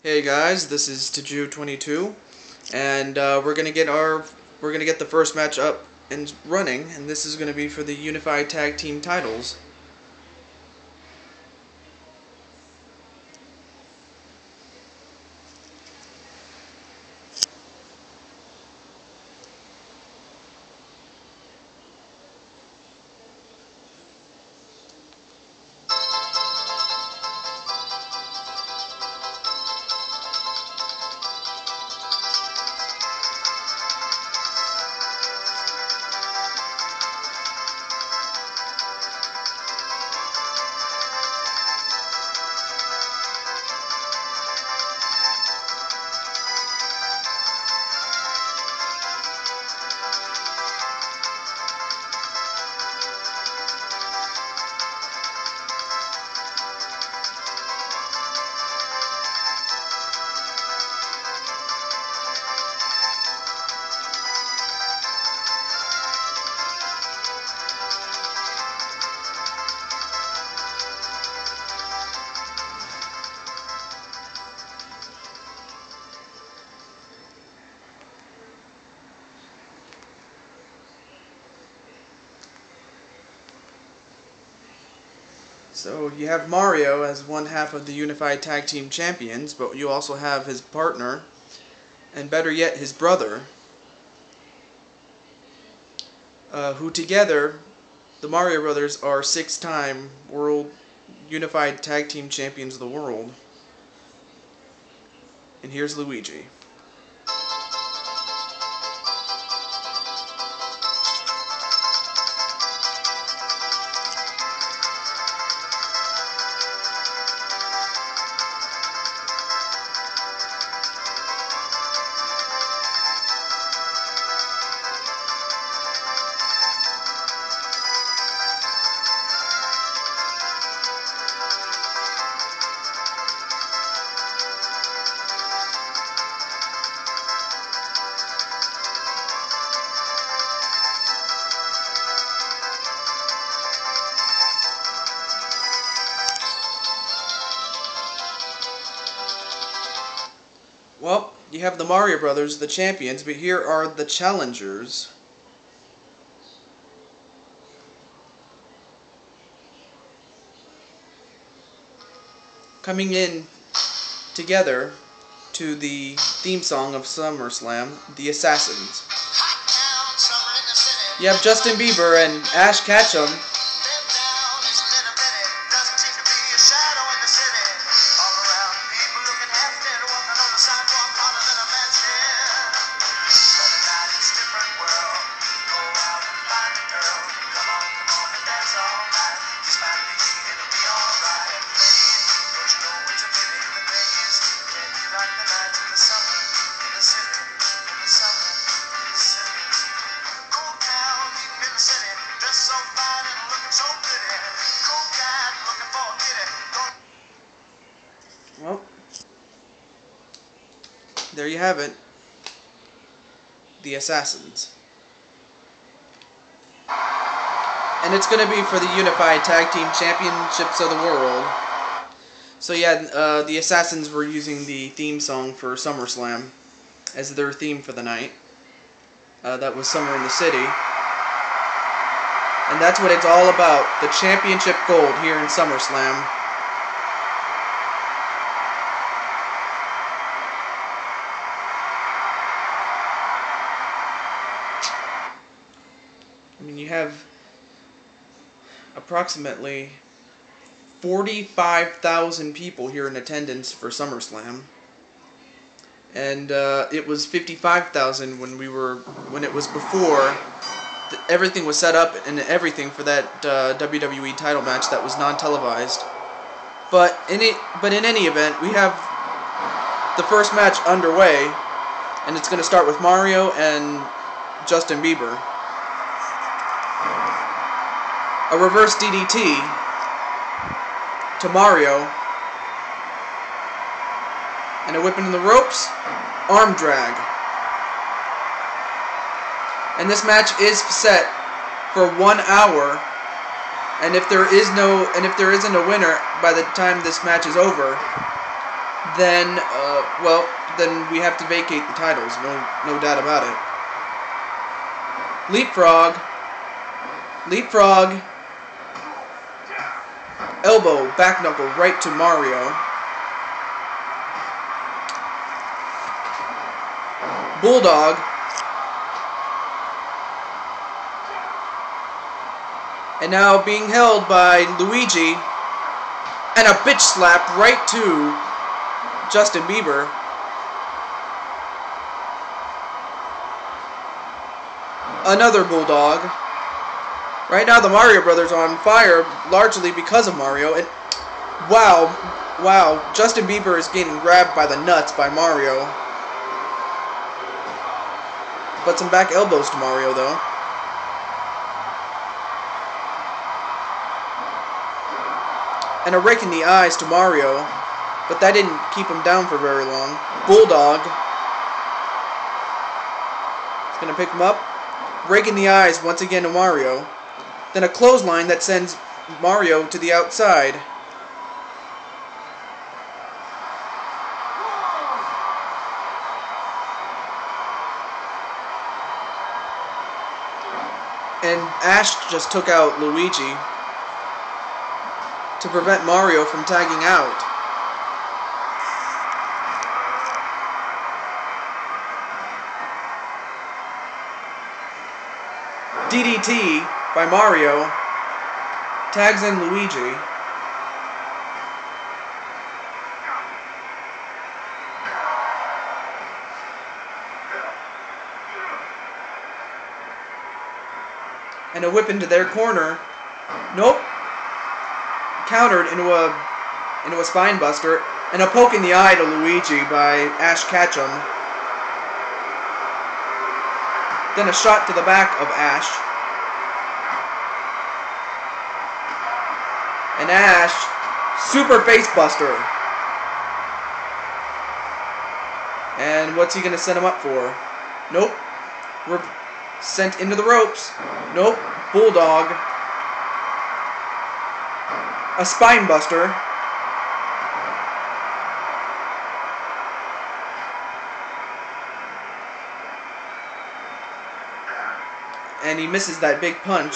Hey guys, this is TehJew22, and uh, we're gonna get our we're gonna get the first match up and running, and this is gonna be for the Unified Tag Team titles. So you have Mario as one half of the Unified Tag Team Champions, but you also have his partner, and better yet, his brother, uh, who together, the Mario Brothers, are six-time World Unified Tag Team Champions of the world. And here's Luigi. You have the Mario Brothers, the champions, but here are the challengers. Coming in together to the theme song of SummerSlam, The Assassins. You have Justin Bieber and Ash Ketchum you have it. The Assassins. And it's going to be for the Unified Tag Team Championships of the World. So yeah, uh, the Assassins were using the theme song for SummerSlam as their theme for the night. Uh, that was Summer in the City. And that's what it's all about. The championship gold here in SummerSlam. I mean, you have approximately 45,000 people here in attendance for SummerSlam. And uh, it was 55,000 when we were when it was before th- everything was set up and everything for that uh, WWE title match that was non-televised. But in it, but in any event, we have the first match underway, and it's going to start with Mario and Justin Bieber. A reverse DDT to Mario. And a whip into the ropes. Arm drag. And this match is set for one hour. And if there is no and if there isn't a winner by the time this match is over, then, uh, well, then we have to vacate the titles. No, no doubt about it. Leapfrog. Leapfrog. Elbow, back knuckle, right to Mario. Bulldog. And now being held by Luigi. And a bitch slap right to Justin Bieber. Another Bulldog. Right now the Mario Brothers are on fire, largely because of Mario. And wow, wow, Justin Bieber is getting grabbed by the nuts by Mario. But some back elbows to Mario, though. And a rake in the eyes to Mario. But that didn't keep him down for very long. Bulldog. He's to pick him up. Rake in the eyes once again to Mario. Then a clothesline that sends Mario to the outside. And Ash just took out Luigi to prevent Mario from tagging out. DDT by Mario tags in Luigi. And a whip into their corner. Nope. Countered into a into a spine buster and a poke in the eye to Luigi by Ash Ketchum. Then a shot to the back of Ash. And Ash, super face buster. And what's he gonna send him up for? Nope. We're sent into the ropes. Nope. Bulldog. A spine buster. and he misses that big punch.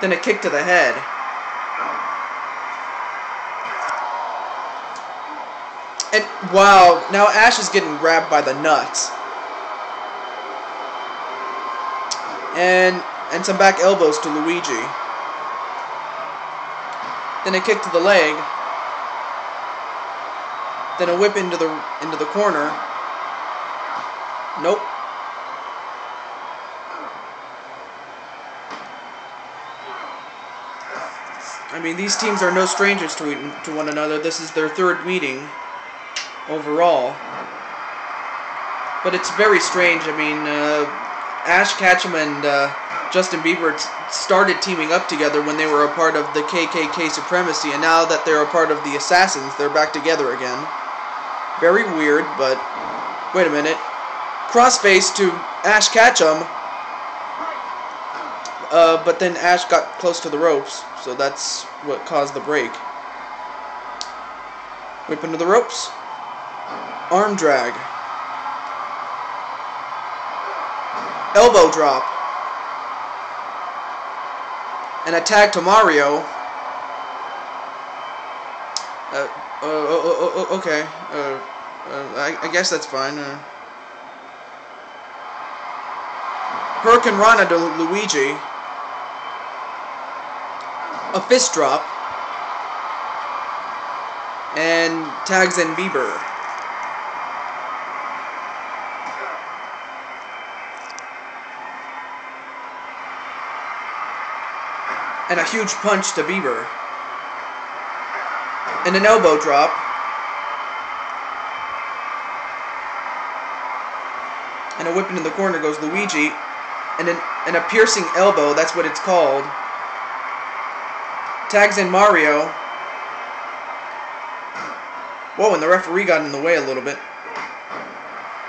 Then a kick to the head. And wow, now Ash is getting grabbed by the nuts. And and some back elbows to Luigi. Then a kick to the leg. Then a whip into the into the corner. Nope. I mean, these teams are no strangers to, to one another. This is their third meeting overall. But it's very strange. I mean, uh, Ash Ketchum and uh, Justin Bieber started teaming up together when they were a part of the KKK Supremacy, and now that they're a part of the Assassins, they're back together again. Very weird, but wait a minute. Crossface to Ash Ketchum. Uh, but then Ash got close to the ropes, so that's what caused the break. Whip into the ropes. Arm drag. Elbow drop. And a tag to Mario. Uh, uh, uh, uh okay. Uh, uh, I, I guess that's fine. Uh, Hurricanrana to Luigi a fist drop, and tags in Bieber. And a huge punch to Bieber. And an elbow drop. And a whip into the corner goes Luigi. And, an, and a piercing elbow, that's what it's called. Tags in Mario. Whoa, and the referee got in the way a little bit.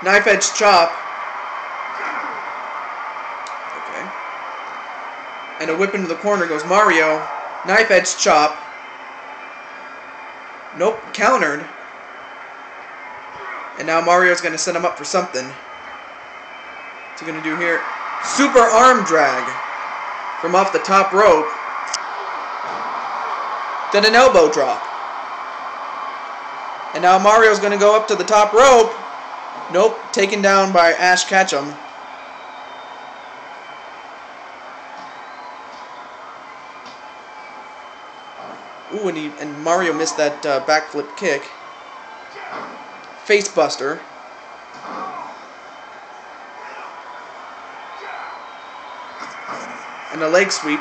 Knife edge chop. Okay. And a whip into the corner goes Mario. Knife edge chop. Nope, countered. And now Mario's going to set him up for something. What's he going to do here? Super arm drag from off the top rope. Then an elbow drop. And now Mario's going to go up to the top rope. Nope, taken down by Ash Ketchum. Ooh, and, he, and Mario missed that uh, backflip kick. Facebuster. And a leg sweep.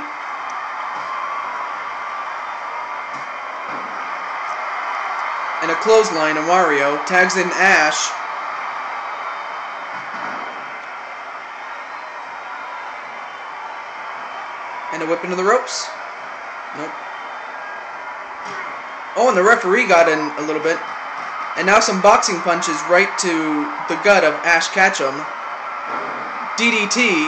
And a clothesline of Mario. Tags in Ash. And a whip into the ropes. Nope. Oh, and the referee got in a little bit. And now some boxing punches right to the gut of Ash Ketchum. DDT.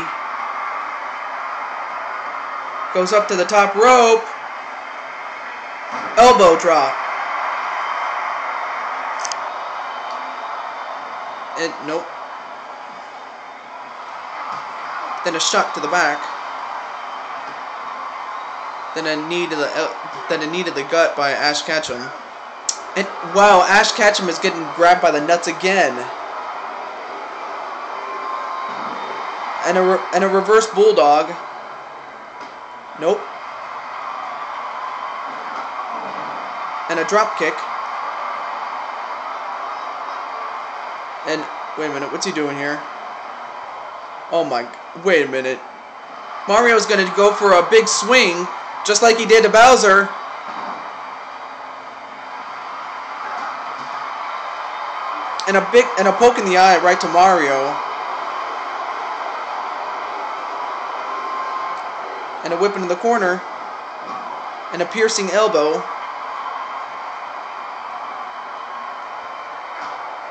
Goes up to the top rope. Elbow drop. And nope. Then a shot to the back. Then a knee to the uh, then a knee to the gut by Ash Ketchum. And wow, Ash Ketchum is getting grabbed by the nuts again. And a and a reverse bulldog. Nope. And a drop kick. And wait a minute, what's he doing here? Oh my, wait a minute. Mario's gonna go for a big swing, just like he did to Bowser. And a big and a poke in the eye right to Mario. And a whip into the corner. And a piercing elbow.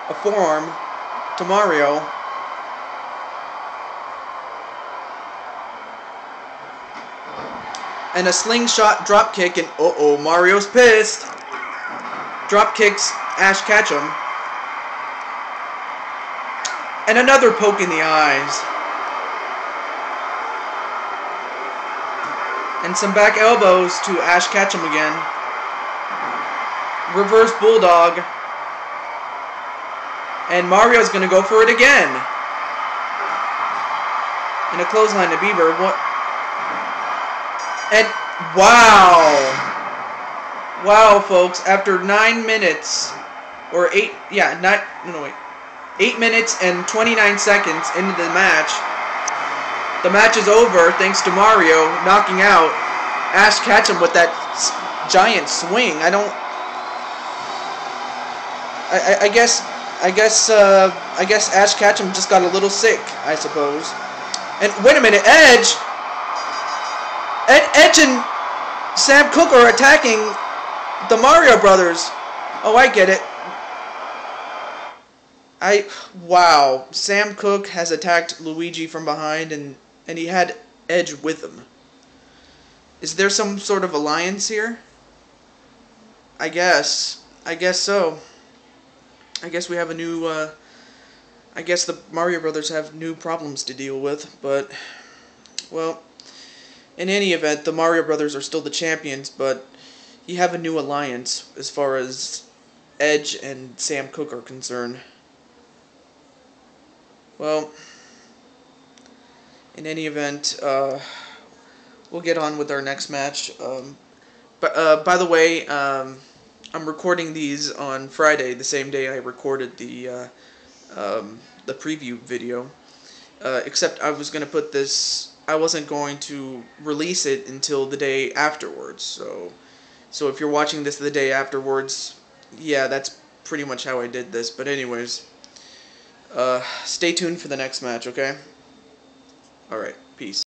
A forearm to Mario. And a slingshot drop kick and uh oh Mario's pissed. Drop kicks Ash Ketchum. And another poke in the eyes. And some back elbows to Ash Ketchum again. Reverse Bulldog. And Mario's going to go for it again. And a clothesline to Bieber. What? And wow. Wow, folks. After nine minutes, or eight, yeah, nine, no, no, wait. 8 minutes and 29 seconds into the match. The match is over thanks to Mario knocking out Ash Ketchum with that giant swing. I don't. I, I, I guess. I guess. Uh, I guess Ash Ketchum just got a little sick. I suppose. And wait a minute, Edge. Ed, Edge and Sam Cook are attacking the Mario Brothers. Oh, I get it. I wow, Sam Cook has attacked Luigi from behind and and he had Edge with him. Is there some sort of alliance here? I guess. I guess so. I guess we have a new uh I guess the Mario Brothers have new problems to deal with, but well, in any event, the Mario Brothers are still the champions, but you have a new alliance as far as Edge and Sam Cooke are concerned. Well, in any event, uh, we'll get on with our next match. Um, but uh, by the way, um, I'm recording these on Friday, the same day I recorded the uh, um, the preview video. Uh, except I was gonna put this. I wasn't going to release it until the day afterwards. So, so if you're watching this the day afterwards, yeah, that's pretty much how I did this. But anyways. Uh, stay tuned for the next match, okay? Alright, peace.